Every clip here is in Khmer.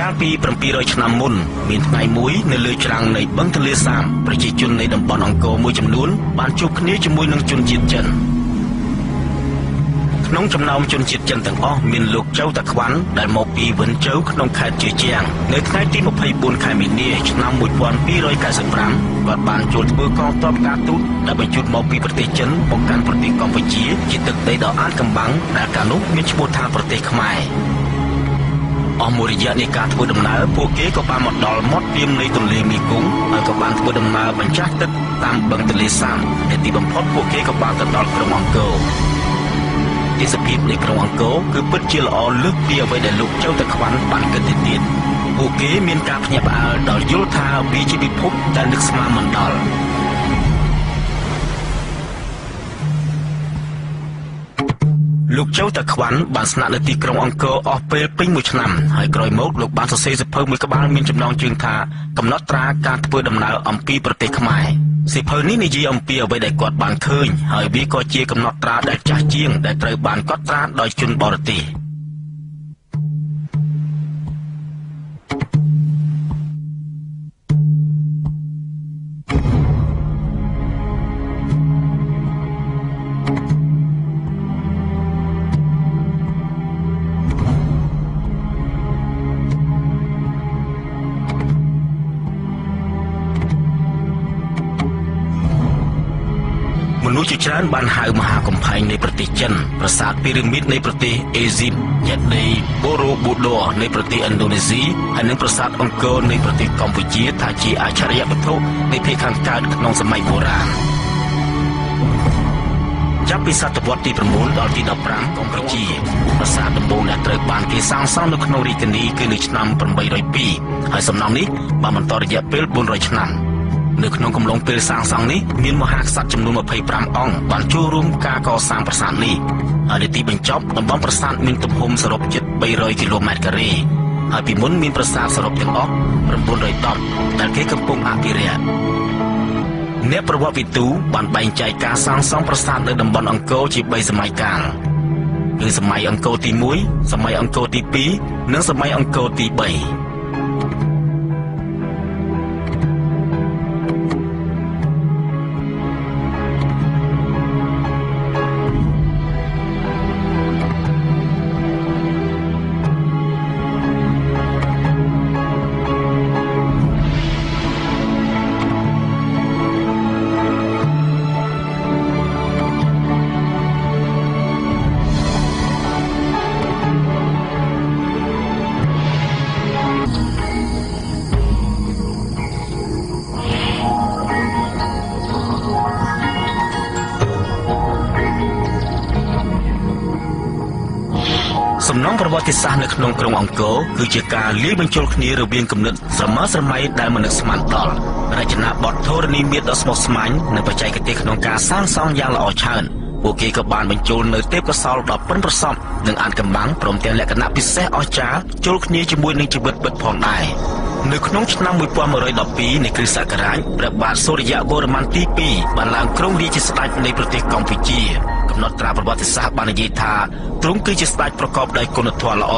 កាលពី700ឆ្នាំមុនមានថ្ងៃមួយនៅលើច្រាំងនៃបឹងទន្លេសាបប្រជាជននៃតំបន់អង្គរមួយចំនួនបានជួបគ្នាជាមួយនឹងជនជាតិចិនក្នុងចំណោមជនជាតិចិនទាំងអស់មានលោកចៅតាខ្វាន់ដែលមកពីវិនជើក្នុងខេត្តជាជាងនៅថ្ងៃទី24ខែមីនាឆ្នាំ1295គាត់បានចូលធ្វើកងទ័ពការទូតដែលបញ្ជូនមកពីប្រទេសចិនមកកាន់ប្រទេសកម្ពុជាជាទឹកដីដ៏អាតកំបាំងដែលកាលនោះមានឈ្មោះថាប្រទេសខ្មែរ អស់មួយរយៈនៃការធ្វើដំណើរពួកគេក៏បានមកដល់មាត់ពាមនៃទន្លេមេគង្គហើយក៏បានធ្វើដំណើរបញ្ចាស់ទឹកតាមបឹងទន្លេសាបដែលទីបំផុតពួកគេក៏បានទៅដល់ក្រុងអង្គរទេសភាពនៃក្រុងអង្គរគឺពិតជាល្អលើសពីអ្វីដែលលោកចៅតាខ្វាន់បានគិតទៅទៀតពួកគេមានការភ្ញាក់ផ្អើលដល់យល់ថាវាជាពិភពដែលនឹកស្មានមិនដល់ លោកចៅតាខ្វាន់បានស្នាក់នៅទីក្រុងអង្គរអស់ពេលពេញមួយឆ្នាំហើយក្រោយមកលោកបានសរសេរសៀវភៅមួយក្បាលមានចំណងជើងថាកំណត់ត្រាការធ្វើដំណើរអំពីប្រទេសខ្មែរសៀវភៅនេះនិយាយអំពីអ្វីដែលគាត់បានឃើញហើយវាក៏ជាកំណត់ត្រាដែលចាស់ជាងដែលត្រូវបានកត់ត្រាដោយជនបរទេស។ ច្រើនបានហៅមហាកំផែងនៃប្រទេសចិនប្រាសាទពីរ៉ាមីតនៃប្រទេសអេស៊ីបយេដីបូរ៉ូប៊ូដ័រនៃប្រទេសឥណ្ឌូនេស៊ីហើយនិងប្រាសាទអង្គរនៃប្រទេសកម្ពុជាថាជាអច្ឆរិយវត្ថុនៃភាគខាងកើតក្នុងសម័យបុរាណចាប់ពីសតវត្សទី9ដល់ទី15កម្ពុជាប្រាសាទដំបូងដែលត្រូវបានគេសាងសង់នៅក្នុងរាជធានីគឺនៅឆ្នាំ802ហើយសំណង់នេះបានបន្តរយៈពេល400ឆ្នាំ នៅក្នុងកំឡុងពេលសាងសង់នេះមានមហាក្សត្រចំនួន25អង្គបានចូលរួមការកសាងប្រាសាទនេះហើយនៅទីបញ្ចប់តំបន់ប្រាសាទមានទំហំសរុបជិត300គីឡូម៉ែត្រការ៉េហើយពីមុនមានប្រាសាទសរុបទាំងអស់910ដែលគេកំពុងអភិរក្សអ្នកប្រវត្តិវិទូបានបែងចែកការសាងសង់ប្រាសាទនៅតំបន់អង្គរជា3សម័យកាលគឺសម័យអង្គរទី1សម័យអង្គរទី2និងសម័យអង្គរទី3 ត្តិសាស្ត្រនៅក្នុងក្រុងអង្គរគឺជាការលាយបញ្ចូលគ្នារវាងគំនិតស្រមើស្រមៃដែលមិននឹកស្មានដល់រចនាបថធរណីមាត្រដ៏ស្មុគស្មាញនិងបច្ចេកទេសក្នុងការសាងសង់យ៉ាងល្អឆើនពួកគេក៏បានបញ្ចូលនៅទេពកោសល្យដ៏ប៉ិនប្រសប់និងអានកំបាំងព្រមទាំងលក្ខណៈពិសេសអស្ចារ្យចូលគ្នាជាមួយនឹងជីវិតពិតផងដែរនៅក្នុងឆ្នាំ1112នៃគ្រិស្តសករាជព្រះបាទសូរ្យវរ្ម័នទី2បានឡើងគ្រងរាជ្យជាស្ដេចនៃប្រទេសកម្ពុជា កំណត់ត្រាប្រវត្តិសាស្ត្របាននិយាយថាទ្រង់គឺជាស្ដេចប្រកបដោយគុណធម៌ល្អ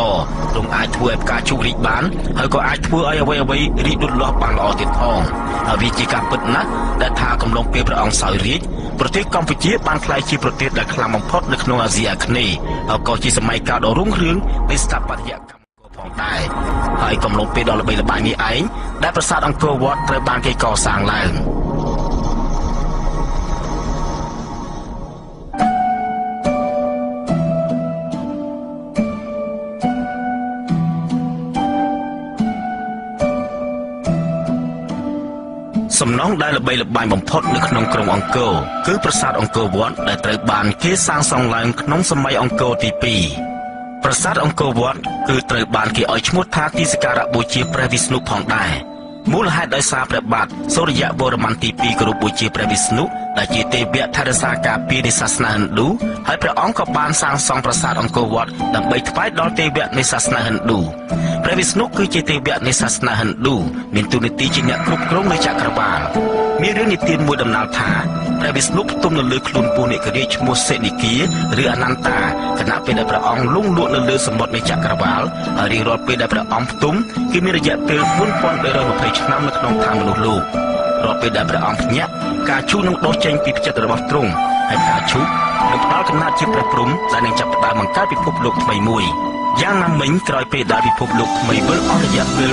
ទ្រង់អាចធ្វើឲ្យផ្កាជូករីកបានហើយក៏អាចធ្វើឲ្យអ្វីអ្វីរីកលូតលាស់បានល្អទៀតផងហើយវាជាការពិតណាស់ដែលថាកំឡុងពេលព្រះអង្គសោយរាជប្រទេសកម្ពុជាបានក្លាយជាប្រទេសដែលខ្លាំងបំផុតនៅក្នុងអាស៊ីអាគ្នេយ៍ហើយក៏ជាសម័យកាលដ៏រុងរឿងនៃស្ថាបត្យកម្មផងដែរហើយកំឡុងពេលដ៏ល្បីល្បាញនេះឯងដែលប្រាសាទអង្គរវត្តត្រូវបានគេកសាងឡើង សំណង់ដែលល្បីល្បាញបំផុតនៅក្នុងក្រុងអង្គរគឺប្រាសាទអង្គរវត្តដែលត្រូវបានគេសាងសង់ឡើងក្នុងសម័យអង្គរទី2ប្រាសាទអង្គរវត្តគឺត្រូវបានគេឲ្យឈ្មោះថាទីសក្ការៈបូជាព្រះវិស្ណុផងដែរមូលហេតុដោយសារព្រះបាទសូរ្យវរ្ម័នទី2គោរពបូជាព្រះវិស្ណុដែលជាទេវៈថែរក្សាការពារនៃសាសនាហិណ្ឌូហើយព្រះអង្គក៏បានសាងសង់ប្រាសាទអង្គរវត្តដើម្បីថ្វាយដល់ទេវៈនៃសាសនាហិណ្ឌូ ព្រះវិស្ណុគឺជាទេវៈនៃសាសនាហិណ្ឌូមានតួនាទីជាអ្នកគ្រប់គ្រងនៃចក្រវាឡមានរឿងនិទានមួយដំណាលថាព្រះវិស្ណុផ្ទុំនៅលើខ្លួនពស់នេករាជឈ្មោះសេនីគាឬអនន្តាខណៈពេលដែលព្រះអង្គលង់លក់នៅលើសមុទ្រនៃចក្រវាលហើយរៀងរាល់ពេលដែលព្រះអង្គផ្ទុំគឺមានរយៈពេល4320ឆ្នាំនៅក្នុងឋានមនុស្សលោករាល់ពេលដែលព្រះអង្គភ្ញាក់ការឈូសនឹងដុសចេញពីផ្ចិតរបស់ទ្រង់ហើយការឈូសនឹងផ្ដល់កំណត់ជាព្រះព្រំដែលនឹងចាប់ផ្ដើមបង្កើតពិភពលោកថ្មីមួយ យ៉ាងណាមិញក្រោយពេលដែលពិភពលោកថ្មីវិលអស់រយៈពេល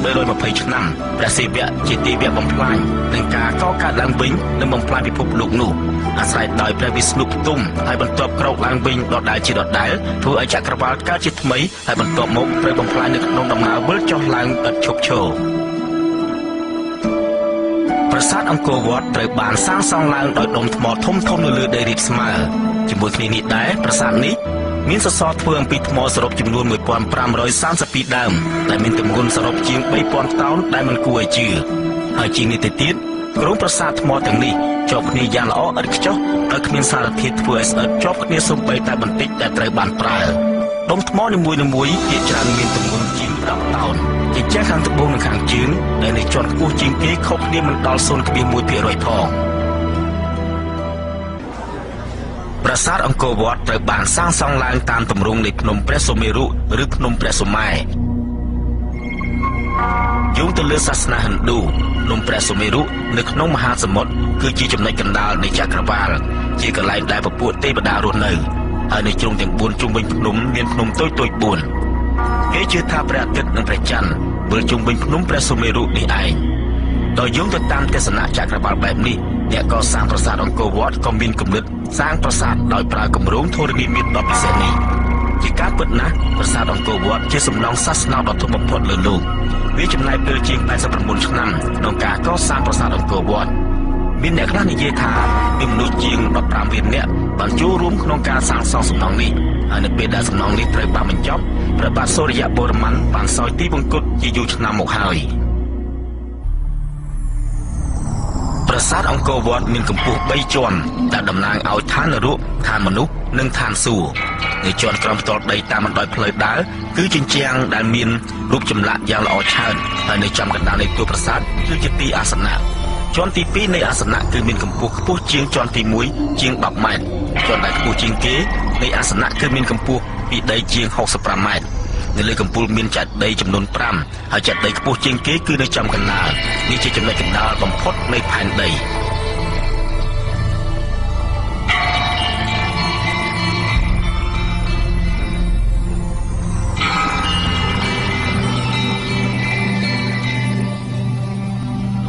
4320ឆ្នាំព្រះសិវៈជាទេវៈបំផ្លាញនឹងការកកើតឡើងវិញនិងបំផ្លាញពិភពលោកនោះអាស្រ័យដោយព្រះវិស្ណុផ្ទុំហើយបន្ទាប់ក្រោកឡើងវិញដដែលជាដដែលធ្វើឲ្យចក្រវាលកើតជាថ្មីហើយបន្ទាប់មកព្រះបំផ្លាញនៅក្នុងដំណើរវិលចុះឡើងឥតឈប់ឈរប្រាសាទអង្គរវត្តត្រូវបានសាងសង់ឡើងដោយដុំថ្មធំធំនៅលើដីរាបស្មើជាមួយគ្នានេះដែរប្រាសាទនេះ មានសសរធ្វើអំពីថ្មសរុបចំនួន1532ដើមដែលមានទម្ងន់សរុបជាង3000តោនដែលមិនគួរឲ្យជឿហើយជាងនេះទៅទៀតក្រុមប្រាសាទថ្មទាំងនេះជាប់គ្នាយ៉ាងល្អឥតខ្ចោះដោយគ្មានសារធាតុធ្វើឲ្យស្អិតជាប់គ្នាសូម្បីតែបន្តិចដែលត្រូវបានប្រើដុំថ្មនីមួយៗភាគច្រើនមានទម្ងន់ជាង10តោនជាជាខាងត្បូងនិងខាងជើងដែលនៅជាន់ខ្ពស់ជាងគេខុសគ្នាមិនដល់0.1%ផង ប្រាសាទអង្គរវត្តត្រូវបានសាងសង់ឡើងតាមទម្រង់នៃភ្នំព្រះសុមេរុឬភ្នំព្រះសុម៉ែយោងទៅលើសាសនាហិណ្ឌូភ្នំព្រះសុមេរុនៅក្នុងមហាសមុទ្រគឺជាចំណុចកណ្ដាលនៃចក្រវាលជាកន្លែងដែលពពួកទេវតារស់នៅហើយនៅជ្រុងទាំង4ជុំវិញភ្នំមានភ្នំតូចតូច4គេជឿថាព្រះអាទិត្យនិងព្រះច័ន្ទវិលជុំវិញភ្នំព្រះសុមេរុនេះឯងដោយយោងទៅតាមទស្សនៈចក្រវាលបែបនេះ អ្នកកសាងប្រាសាទអង្គរវត្តក៏មានគំនិតសាងប្រាសាទដោយប្រើគម្រោងធរណីមាត្រដ៏ពិសេសនេះជាការពិតណាស់ប្រាសាទអង្គរវត្តជាសំណង់សាសនាដ៏ធំបំផុតលើលោកវាចំណាយពេលជាង89ឆ្នាំក្នុងការកសាងប្រាសាទអង្គរវត្តមានអ្នកខ្លះនិយាយថាមានមនុស្សជាង15លាននាក់បានចូលរួមក្នុងការសាងសង់សំណង់នេះហើយនៅពេលដែលសំណង់នេះត្រូវបានបញ្ចប់ព្រះបាទសូរ្យបូរ្ម័នបានសោយទីបង្គត់ជាយូរឆ្នាំមកហើយ ប្រាសាទអង្គរវត្តមានកម្ពស់3ជាន់ដែលតំណាងឲ្យឋាននរកឋានមនុស្សនិងឋានសួគ៌នៅជាន់ក្រោមផ្ទាល់ដីតាមបណ្ដោយផ្លូវដើរគឺជញ្ជាំងដែលមានរូបចម្លាក់យ៉ាងល្អឆើតហើយនៅចំកណ្ដាលនៃតួប្រាសាទគឺជាទីអាសនៈជាន់ទី2នៃអាសនៈគឺមានកម្ពស់ខ្ពស់ជាងជាន់ទី1ជាង10ម៉ែត្រជាន់ដែលខ្ពស់ជាងគេនៃអាសនៈគឺមានកម្ពស់ពីដីជាង65ម៉ែត្រ នៅលើកំពូលមានចាត់ដីចំនួន5ហើយចាត់ដីខ្ពស់ជាងគេគឺនៅចំកណ្ដាលនេះជាចំណុចកណ្ដាលបំផុតនៃផែនដី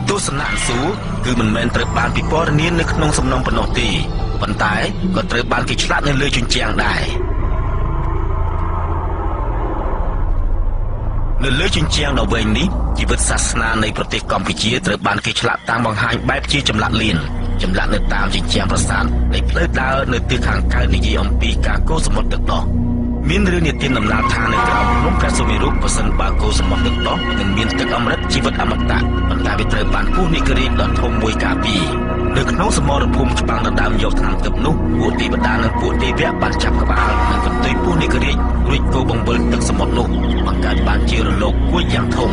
ទស្សនៈស៊ូគឺមិនមែនត្រូវបានពិពណ៌នានៅក្នុងសំណុំប៉ុណ្ណោះទេប៉ុន្តែក៏ត្រូវបានគេឆ្លាក់នៅលើជញ្ជាំងដែរ នៅលើជញ្ជាំងដ៏វែងនេះជីវិតសាសនានៃប្រទេសកម្ពុជាត្រូវបានគេឆ្លាក់តាំងបង្ហាញបែបជាចម្លាក់លៀនចម្លាក់នៅតាមជញ្ជាំងប្រាសាទនៃផ្លូវដើរនៅទិសខាងកើតនិយាយអំពីការកូរសមុទ្រទឹកដោះ មានរឿងនិទានដំណាលថានៅក្រោមភ្នំព្រះសុមេរុប្រសិនបើកូរសមុទ្រទឹកដោះនឹងមានទឹកអមរិតជីវិតអមតៈប៉ុន្តែវាត្រូវបានពុះនិករាជដ៏ធំមួយការពារនៅក្នុងសមរភូមិច្បាំងដណ្ដើមយកថ្នាំទឹកនោះពួកទេវតានិងពួកទេវៈបានចាប់ក្បាលនិងកន្ទុយពុះនិករាជរួចគោបង្វិលទឹកសមុទ្រនោះបង្កើតបានជារលកគួចយ៉ាងធំ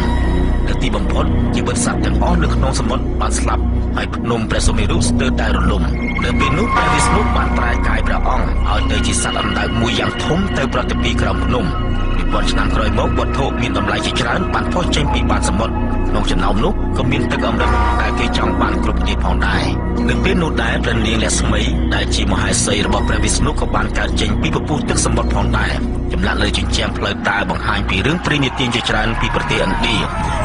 នៅទីបំផុតជីវិតសត្វទាំងអស់នៅក្នុងសមុទ្របានស្លាប់ ហើយភ្នំព្រះសុមេរុស្ទើរតែរលំនៅពេលនោះព្រះវិស្ណុបានប្រែកាយព្រះអង្គឲ្យទៅជាសត្វអណ្ដើកមួយយ៉ាងធំទៅប្រតិពីក្រោមភ្នំ ពាន់ឆ្នាំក្រោយមកវត្ថុមានតម្លៃជាច្រើនបានផុសចេញពីបាតសមុទ្រក្នុងចំណោមនោះក៏មានទឹកអម្រឹតដែលគេចង់បានគ្រប់គ្នាផងដែរនៅពេលនោះដែរព្រះនាងលក្ស្មីដែលជាមហេសីរបស់ព្រះវិស្ណុក៏បានកើតចេញពីពពុះទឹកសមុទ្រផងដែរចម្លាក់លើជញ្ជាំងផ្លូវដើរបង្ហាញពីរឿងព្រេងនិទានជាច្រើនពីប្រទេសឥណ្ឌា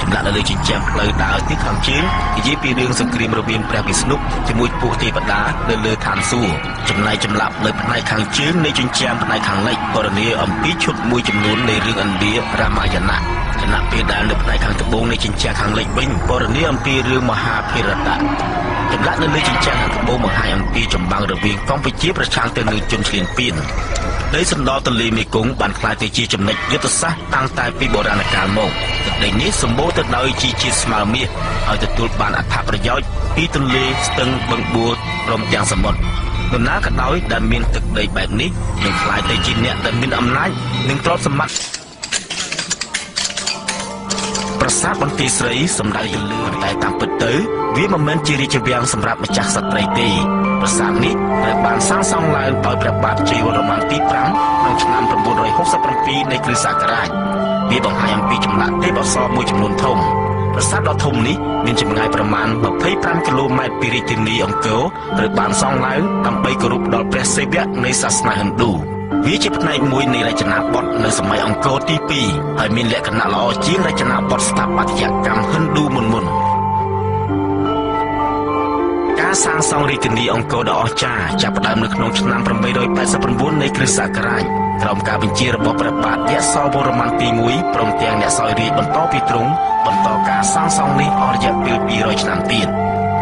ចម្លាក់នៅលើជញ្ជាំងផ្លូវដើរទីខាងជើងនិយាយពីរឿងសង្គ្រាមរវាងព្រះវិស្ណុជាមួយពួកទេវតានៅលើឋានសួគ៌ចំណែកចម្លាក់នៅផ្នែកខាងជើងនៃជញ្ជាំងផ្នែកខាងលិចបរនីអំពីឈុតមួយចំនួននៃរឿងឥណ្ឌារាមាយណៈខណៈពេលដែលនៅផ្នែកខាងត្បូងនៃជញ្ជាំងខាងលិចវិញបរនីអំពីរឿងមហាភារតៈចម្លាក់នៅលើជញ្ជាំងខាងត្បូងបង្ហាញអំពីចម្បាំងរវាងកម្ពុជាប្រឆាំងទៅនឹងជនឈ្លានពានដីសណ្ដោទន្លេមេគង្គបានក្លាយទៅជាចំណុចយុទ្ធសាស្ត្រតាំងតែពីបុរាណកាលមកទឹកដីនេះសម្បូរទៅដោយជីជាតិស្មើមាសហើយទទួលបានអត្ថប្រយោជន៍ពីទន្លេស្ទឹងបឹងបួព្រមទាំងសមុទ្រ នរណាក៏ដោយដែលមានទឹកដីបែបនេះនឹងក្លាយទៅជាអ្នកដែលមានអំណាចនិងទ្រព្យសម្បត្តិប្រាសាទបន្ទាយស្រីសំដៅទៅលើតែតាមពិតទៅ វាមិនមែនជារាជវាំងសម្រាប់ម្ចាស់ស្ត្រីទេប្រាសាទនេះត្រូវបានសាងសង់ឡើងដោយព្រះបាទជ័យវរ្ម័នទី5ក្នុងឆ្នាំ967នៃគ្រិស្តសករាជវាបង្ហាញអំពីចម្លាក់ទេពអប្សរមួយចំនួនធំ ប្រាសាទដ៏ធំនេះមានចម្ងាយប្រមាណ25គីឡូម៉ែត្រពីរាជធានីអង្គរត្រូវបានសង់ឡើងដើម្បីគោរពដល់ព្រះសិវៈនៃសាសនាហិណ្ឌូវាជាផ្នែកមួយនៃរចនាបថនៅសម័យអង្គរទី2ហើយមានលក្ខណៈល្អជាងរចនាបថស្ថាបត្យកម្មហិណ្ឌូមុនមុនការសាងសង់រាជធានីអង្គរដ៏អស្ចារ្យចាប់ផ្ដើមនៅក្នុងឆ្នាំ889នៃគ្រិស្តសករាជ ក្រោមការបញ្ជារបស់ព្រះបាទយសោវរ្ម័នទី1ព្រមទាំងអ្នកសោយរាជបន្តពីទ្រង់បន្តការសាងសង់នេះអស់រយៈពេល200ឆ្នាំទៀត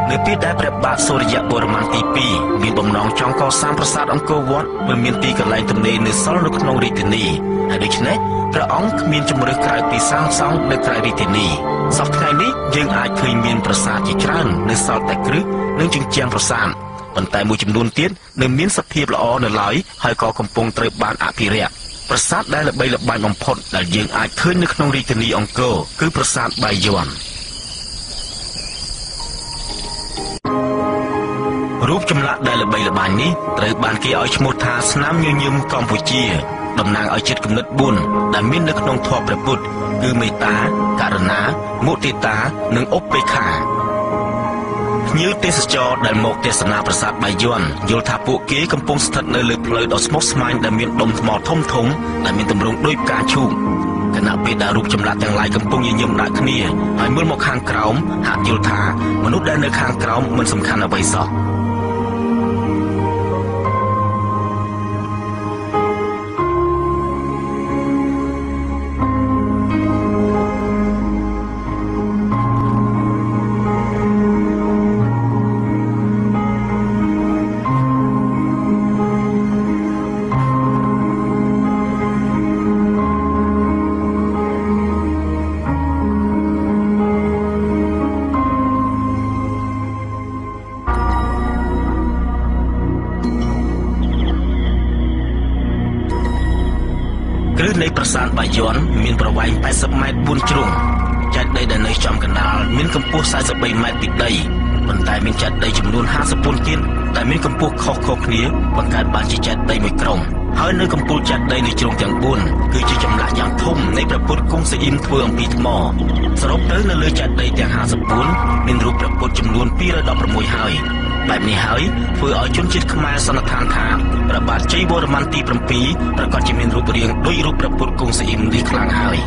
នៅពេលដែលព្រះបាទសូរ្យវរ្ម័នទី2មានបំណងចង់កសាងប្រាសាទអង្គរវត្តដែលមានទីកន្លែងទំនេរនៅសល់នៅក្នុងរាជធានីហើយដូច្នេះព្រះអង្គគ្មានជំរឿសក្រៅពីសាងសង់នៅក្រៅរាជធានីសប្តាហ៍នេះយើងអាចឃើញមានប្រាសាទជាច្រើននៅសល់តែគ្រឹះនិងជញ្ជាំងប្រាសាទ ប៉ុន្តែមួយចំនួនទៀតនៅមានសភាពល្អនៅឡើយហើយក៏កំពុងត្រូវបានអភិរក្សប្រាសាទដែលល្បីល្បាញបំផុតដែលយើងអាចឃើញនៅក្នុងរាជធានីអង្គរគឺប្រាសាទបាយ័នរូបចម្លាក់ដែលល្បីល្បាញនេះត្រូវបានគេឲ្យឈ្មោះថាស្នាមញញឹមកម្ពុជាតំណាងឲ្យចិត្តគំនិត4ដែលមាននៅក្នុងធម៌ព្រះពុទ្ធគឺមេត្តាករុណាមុទិតា និងឧបេក្ខា ភ្ញៀវទេសចរដែលមកទេសនាប្រាសាទបាយ័នយល់ថាពួកគេកំពុងស្ថិតនៅលើផ្លូវដ៏ស្មុគស្មាញដែលមានដុំថ្មធំធំដែលមានទម្រង់ដូចផ្កាឈូកគណៈពេលដែលរូបចម្លាក់ទាំងឡាយកំពុងញញឹមដាក់គ្នាហើយមើលមកខាងក្រោមហាក់យល់ថាមនុស្សដែលនៅខាងក្រោមមិនសំខាន់អ្វីសោះ ចំកណ្ដាលមានកម្ពស់43ម៉ែត្រពីដីប៉ុន្តែមានចេតិយចំនួន54ទៀតដែលមានកម្ពស់ខុសៗគ្នាបង្កើតបានជាចេតិយមួយក្រុមហើយនៅកំពូលចេតិយនៃជ្រុងទាំង4គឺជាចម្លាក់យ៉ាងធំនៃព្រះពុទ្ធគង់សអ៊ីមធ្វើអំពីថ្មសរុបទៅនៅលើចេតិយទាំង54មានរូបព្រះពុទ្ធចំនួន216ហើយបែបនេះហើយធ្វើឲ្យជនជាតិខ្មែរសន្និដ្ឋានថាព្រះបាទជ័យវរ្ម័នទី7ប្រកាសជាមានរូបរាងដូចរូបព្រះពុទ្ធគង់សអ៊ីមនេះខ្លាំងហើយ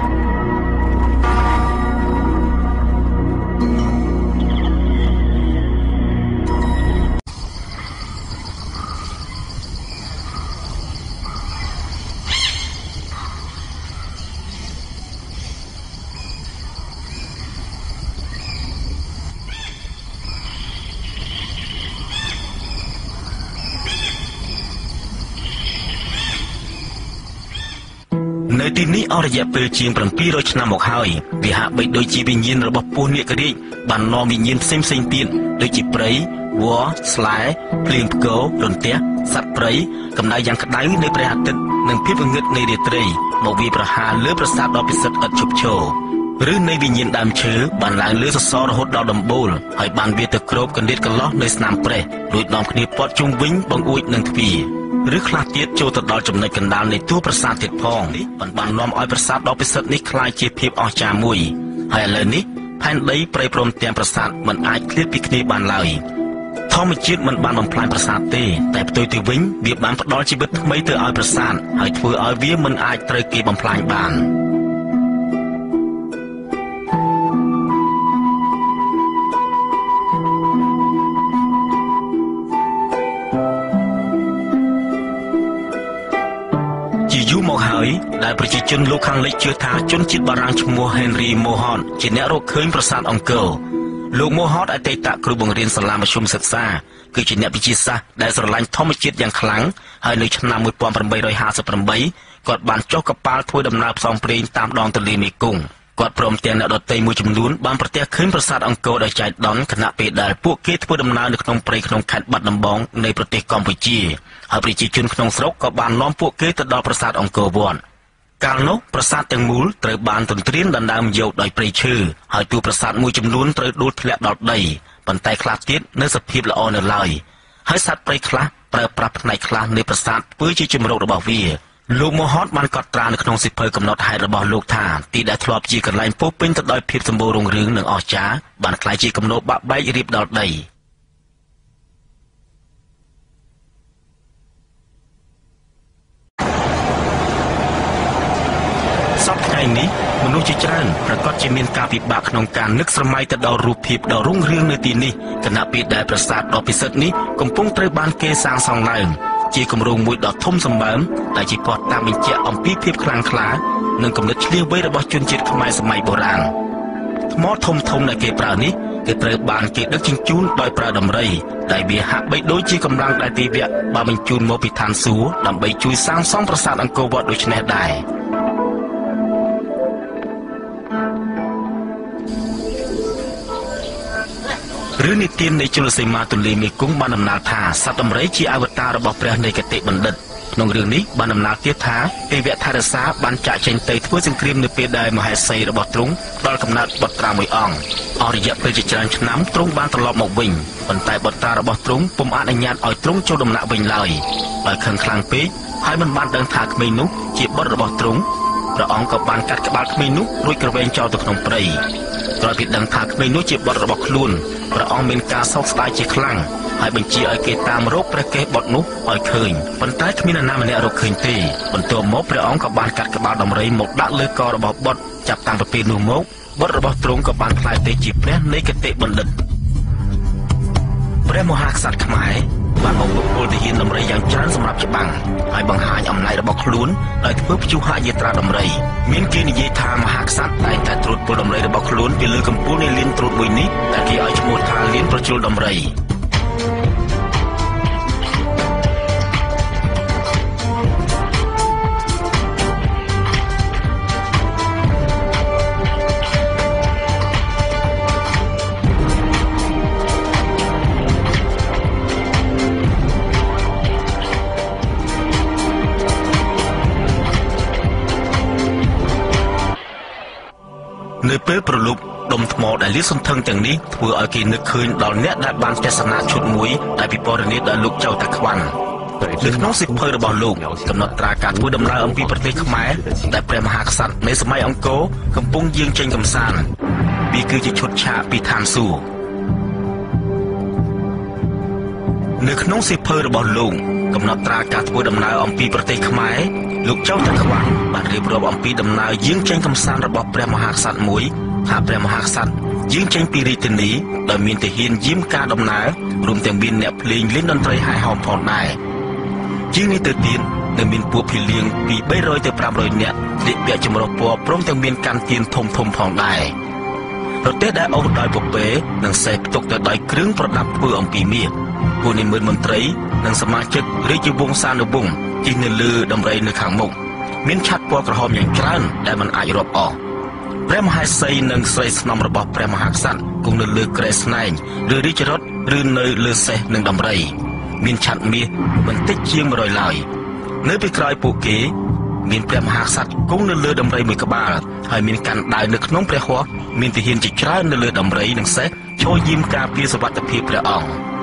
ទីនេះអស់រយៈពេលជាង700ឆ្នាំមកហើយវាហាក់បីដូចជាវិញ្ញាណរបស់ពស់នាគរាជបាននាំវិញ្ញាណផ្សេងផ្សេងទៀតដូចជាព្រៃវល្លិស្លែភ្លៀងផ្គររន្ទះសត្វព្រៃកម្ដៅយ៉ាងក្តៅនៃព្រះអាទិត្យនិងភាពងងឹតនៃរាត្រីមកវាប្រហារលើប្រាសាទដ៏ពិសិដ្ឋឥតឈប់ឈរឬនៃវិញ្ញាណដើមឈើបានឡើងលើសសររហូតដល់ដំបូលហើយបានវាទៅគ្របកណ្ដៀតកន្លោះនៅស្នាមប្រេះរួចនាំគ្នាព័ទ្ធជុំវិញបង្អួចនឹងទ្វារ ឬខ្លះទៀតចូលទៅដល់ចំណុចកណ្ដាលនៃតួប្រាសាទទៀតផងបានបាននាំឲ្យប្រាសាទដ៏ពិសិដ្ឋនេះក្លាយជាភាពអស្ចារ្យមួយហើយឥឡូវនេះផែនដីប្រៃព្រំទាំងប្រាសាទមិនអាចឃ្លាតពីគ្នាបានឡើយធម្មជាតិមិនបានបំផ្លាញប្រាសាទទេតែផ្ទុយទៅវិញវាបានផ្ដល់ជីវិតថ្មីទៅឲ្យប្រាសាទហើយធ្វើឲ្យវាមិនអាចត្រូវគេបំផ្លាញបាន។ ដែលប្រជាជនលោកខាងលិចជឿថាជនជាតិបារាំងឈ្មោះ Henry Mohot ជាអ្នករកឃើញប្រាសាទអង្គរលោក Mohot អតីតគ្រូបង្រៀនសាលាមធ្យមសិក្សាគឺជាអ្នកវិទ្យាសាស្ត្រដែលស្រឡាញ់ធម្មជាតិយ៉ាងខ្លាំងហើយនៅឆ្នាំ1858គាត់បានចុះកប៉ាល់ធ្វើដំណើរផ្សងព្រេងតាមដងទន្លេមេគង្គគាត់ព្រមទាំងអ្នកដទៃមួយចំនួនបានប្រទះឃើញប្រាសាទអង្គរដោយចៃដន្យខណៈពេលដែលពួកគេធ្វើដំណើរនៅក្នុងព្រៃក្នុងខេត្តបាត់ដំបងនៃប្រទេសកម្ពុជាហើយប្រជាជនក្នុងស្រុកក៏បាននាំពួកគេទៅដល់ប្រាសាទអង្គរវត្ត កាលនោះប្រាសាទទាំងមូលត្រូវបានទន្ទ្រានដណ្ដើមយកដោយព្រៃឈើហើយតួប្រាសាទមួយចំនួនត្រូវដួលធ្លាក់ដល់ដីប៉ុន្តែខ្លះទៀតនៅសភាពល្អនៅឡើយហើយសត្វព្រៃខ្លះប្រើប្រាស់ផ្នែកខ្លះនៃប្រាសាទធ្វើជាជំរករបស់វាលោកមហតបានកត់ត្រានៅក្នុងសិភៅកំណត់ហេតុរបស់លោកថាទីដែលធ្លាប់ជាកន្លែងពោពេញទៅដោយភាពសម្បូររុងរឿងនិងអស្ចារ្យបានក្លាយជាគំនរបាក់បែករៀបដល់ដី សពថ្ងៃនេះមនុស្សជាច្រើនប្រកាសជាមានការពិបាកក្នុងការនឹកស្រមៃទៅដល់រូបភាពដ៏រុងរឿងនៅទីនេះគណៈពេលដែលប្រាសាទដ៏ពិសិដ្ឋនេះកំពុងត្រូវបានគេសាងសង់ឡើងជាគម្រោងមួយដ៏ធំសម្បើមដែលជាព័ត៌តាមបញ្ជាក់អំពីភាពខ្លាំងក្លានិងគំនិតឆ្លៀសវៃរបស់ជនជាតិខ្មែរសម័យបុរាណថ្មធំធំដែលគេប្រើនេះគឺត្រូវបានគេដឹកជញ្ជូនដោយប្រើដំរីដែលវាហាក់បីដូចជាកម្លាំងដែលទេវៈបានបញ្ជូនមកពីឋានសួគ៌ដើម្បីជួយសាងសង់ប្រាសាទអង្គរវត្តដូចនេះដែរ រឿងនិទាននៃជលសីមាទន្លេមេគង្គបានដំណាលថាសត្វដំរីជាអវតាររបស់ព្រះនៃគតិបណ្ឌិតក្នុងរឿងនេះបានដំណាលទៀតថាទេវថរសាបានចាក់ចេញទៅធ្វើសង្គ្រាមនៅពេលដែលមហេសីរបស់ទ្រង់ដល់កំណើតបុត្រាមួយអង្គអស់រយៈពេលជាច្រើនឆ្នាំទ្រង់បានត្រឡប់មកវិញប៉ុន្តែបុត្រារបស់ទ្រង់ពុំអនុញ្ញាតឲ្យទ្រង់ចូលដំណាក់វិញឡើយដោយខឹងខ្លាំងពេកហើយមិនបានដឹងថាក្មេងនោះជាបុត្ររបស់ទ្រង់ព្រះអង្គក៏បានកាត់ក្បាលក្មេងនោះរួចក្រវែងចោលទៅក្នុងព្រៃក្រោយពីដឹងថាក្មេងនោះជាបុត្ររបស់ខ្លួន ព្រះអង្គមានការសោកស្ដាយជាខ្លាំងហើយបញ្ជាឲ្យគេតាមរកព្រះកេសបុត្រនោះឲ្យឃើញប៉ុន្តែគ្មាននរណាម្នាក់រកឃើញទេបន្ទាប់មកព្រះអង្គក៏បានកាត់ក្បាលដំរីមកដាក់លើករបស់បុត្រចាប់តាំងពីពេលនោះមកបុត្ររបស់ទ្រង់ក៏បានក្លាយទៅជាព្រះនៃគតិបណ្ឌិតព្រះមហាក្សត្រខ្មែរ បានមកបុគ្គលទាហានដំរីយ៉ាងច្រើនសម្រាប់ច្បាំងហើយបង្ហាញអំណាចរបស់ខ្លួនដោយធ្វើព្យុហយាត្រាដំរីមានគេនិយាយថាមហាក្សត្រតែងតែត្រួតពលដំរីរបស់ខ្លួនពីលើកំពូលនៃលានត្រួតមួយនេះដែលគេឲ្យឈ្មោះថាលានប្រជុលដំរី ពេលប្រលប់ដុំថ្មដែលលាតសន្ធឹងទាំងនេះធ្វើឲ្យគេនឹកឃើញដល់អ្នកដែលបានទស្សនាឈុតមួយដែលពិពណ៌នាដោយលោកចៅតាខ្វាន់នៅក្នុងសិភៅរបស់លោកកំណត់ត្រាការធ្វើដំណើរអំពីប្រទេសខ្មែរដែលព្រះមហាក្សត្រនៃសម័យអង្គរកំពុងយាងចេញកំសាន្តវាគឺជាឈុតឆាកពីឋានសួគ៌ នៅក្នុងសិភៅរបស់លោកកំណត់ត្រាការធ្វើដំណើរអំពីប្រទេសខ្មែរលោកចៅតាខ្វាន់បានរៀបរាប់អំពីដំណើរយាងចេញកំសាន្តរបស់ព្រះមហាក្សត្រមួយថាព្រះមហាក្សត្រយាងចេញពីរាជធានីដោយមានទាហានយាមការដំណើររួមទាំងមានអ្នកភ្លេងលេងតន្ត្រីហែហោមផងដែរជាងនេះទៅទៀតនៅមានពួកភីលៀងពី300ទៅ500នាក់ស្លៀកពាក់ចម្រុះពណ៌ព្រមទាំងមានកាន់ទៀនធំធំផងដែរប្រទេសដែលអូសដោយពពែនិងសេះផ្ទុកទៅដោយគ្រឿងប្រដាប់ធ្វើអំពីមាស ពួកនិមឺនមន្ត្រីនិងសមាជិករាជវង្សានុវង្សជិះនៅលើដំរីនៅខាងមុខមានឆ័ត្រពណ៌ក្រហមយ៉ាងច្រើនដែលមិនអាចរាប់អស់ព្រះមហេសីនិងស្រីស្នំរបស់ព្រះមហាក្សត្រគង់នៅលើក្រែស្នែងឬរាជរថឬនៅលើសេះនិងដំរី មានឆ័ត្រមាសមិនតិចជាង100ឡើយនៅពីក្រោយពួកគេ មានព្រះមហាក្សត្រគង់នៅលើដំរីមួយក្បាលហើយមានកាន់ដាវនៅក្នុងព្រះហស្ថមានទាហានជាច្រើននៅលើដំរីនិងសេះឈរយាមការពារសុវត្ថិភាពព្រះអង្គ